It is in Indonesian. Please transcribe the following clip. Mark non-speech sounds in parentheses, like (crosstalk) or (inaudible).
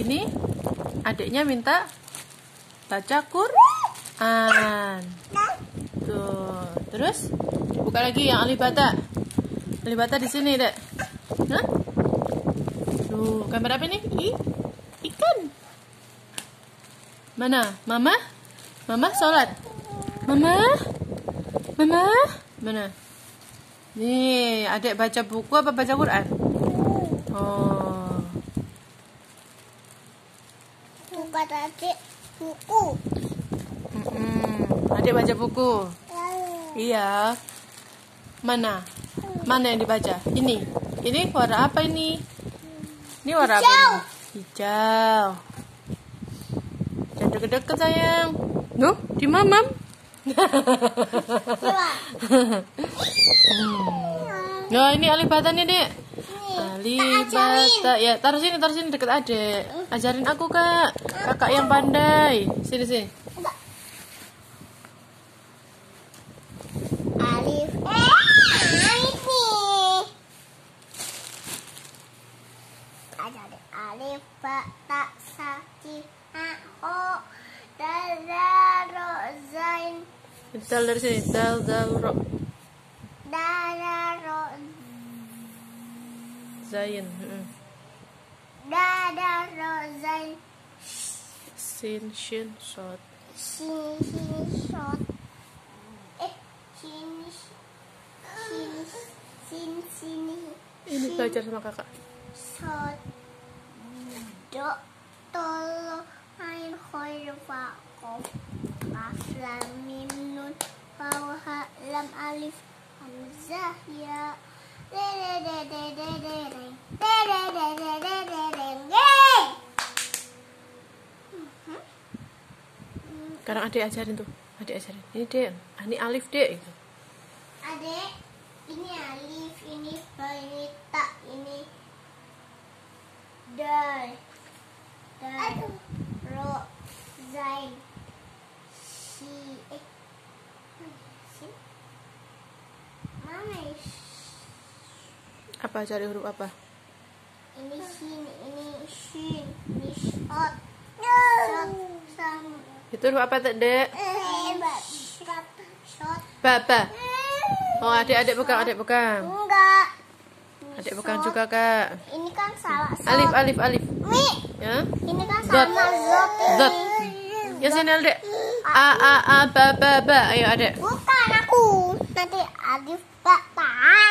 Ini adiknya minta baca Quran. Tuh, terus buka lagi yang alibata. Alibata di sini, Dek. Hah? Tuh, gambar apa nih? I, ikan. Mana? Mama? Mama sholat. Mama? Mama? Mana? Nih, adik baca buku apa baca Quran? Oh. Buka tadi buku. Mm-mm. Adik baca buku. Iya. Mana? Mana yang dibaca? Ini. Ini warna apa ini? Ini warna apa? Hijau. ini? Hijau. Jangan deket-deket sayang. Nuh, di mamam. Coba. (laughs) Nah, ini alibata nih, Dek. Alibata. Ya, taruh sini, taruh sini deket adek. Ajarin aku, Kak. Kakak yang pandai. Sini, sini. Alif. Eh. Ada deh. Alif, ba, ta, sa, ji, ha, ho, dal, ro, zain, Dal dari sini. Dal, dal, ro. da, da, ro, Zain. Dada Rozain. Sin Shin Shot. Sin Shin Shot. Eh, sin Shin Shin Shin. Ini belajar sama kakak. Shot. Do tolo ain khol fa kof. Nun. Lam alif. Hamzah ya. Sekarang adik ajarin tuh, adik ajarin. Ini dia. Ah, ini alif dia itu. Adik, ini alif, ini ba, ini tak, ini dal. Apa cari huruf apa? Ini sin, ini shin, ini shot, shot, sam, Itu huruf apa tuh, dek? eh, shot, shot, Baba. Oh, adik-adik pegang, adik pegang. enggak, Adik pegang juga, Kak. ini kan salah, Alif, alif, alif. Mi, Ya. ini kan Zot. sama zot. Zot. Ya sini, adik. A, a, a, ba, ba, ba. Ayo, adik. Bukan aku. Nanti alif ba alif